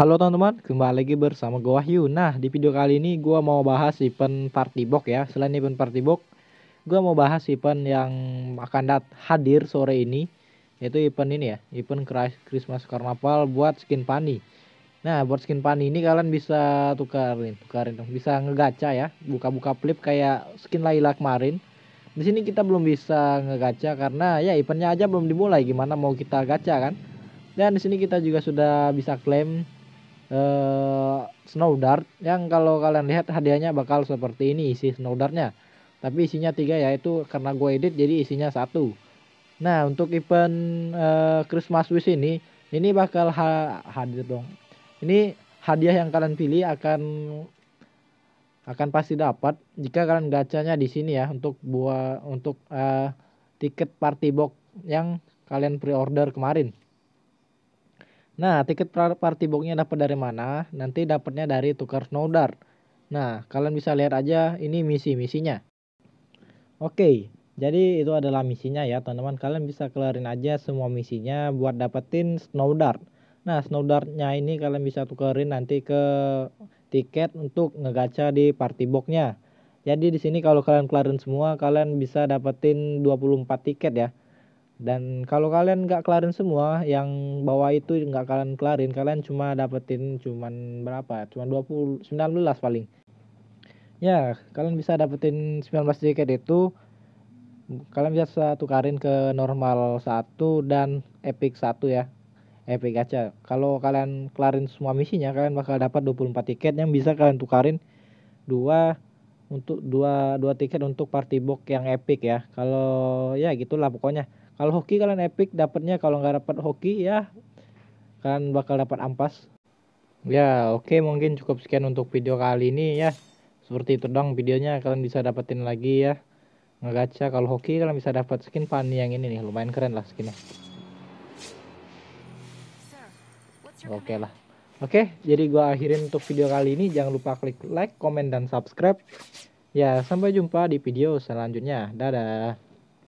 Halo teman-teman, kembali lagi bersama gue Wahyu. Nah, di video kali ini gue mau bahas event Party Box ya. Selain event Party Box, gue mau bahas event yang akan dat hadir sore ini, yaitu event ini ya, event Christmas Carnival buat skin pani. Nah, buat skin pani ini kalian bisa tukarin, tukarin dong, bisa ngegacha ya, buka-buka flip kayak skin Layla kemarin. Di sini kita belum bisa ngegacha karena ya eventnya aja belum dimulai, gimana mau kita gacha kan? Dan di sini kita juga sudah bisa klaim uh, snow dart. Yang kalau kalian lihat hadiahnya bakal seperti ini isi snow dartnya. Tapi isinya tiga yaitu karena gue edit jadi isinya satu. Nah untuk event uh, Christmas wish ini ini bakal ha hadir dong. Ini hadiah yang kalian pilih akan akan pasti dapat jika kalian gacanya di sini ya untuk buat untuk uh, tiket party box yang kalian pre-order kemarin Nah, tiket party boxnya dapat dari mana? Nanti dapatnya dari tukar snowdart. Nah, kalian bisa lihat aja ini misi-misinya. Oke, jadi itu adalah misinya ya teman-teman. Kalian bisa kelarin aja semua misinya buat dapetin snowdart. Nah, snowdartnya ini kalian bisa tukerin nanti ke tiket untuk ngegacha di party boxnya. Jadi di sini kalau kalian kelarin semua, kalian bisa dapetin 24 tiket ya dan kalau kalian nggak kelarin semua yang bawah itu nggak kalian kelarin kalian cuma dapetin cuman berapa? Cuma 20 19 paling. Ya kalian bisa dapetin 19 tiket itu. Kalian bisa tukarin ke normal satu dan epic satu ya. Epic aja. Kalau kalian kelarin semua misinya kalian bakal dapat 24 tiket. Yang bisa kalian tukarin dua untuk dua dua tiket untuk party box yang epic ya. Kalau ya gitulah pokoknya. Kalau hoki kalian epic dapatnya kalau nggak dapat hoki ya kalian bakal dapat ampas. Ya oke okay, mungkin cukup sekian untuk video kali ini ya. Seperti itu dong videonya kalian bisa dapetin lagi ya. Ngegacha kalau hoki kalian bisa dapat skin funny yang ini nih. Lumayan keren lah skinnya. Oke okay lah oke jadi gua akhirin untuk video kali ini. Jangan lupa klik like comment dan subscribe. Ya sampai jumpa di video selanjutnya. Dadah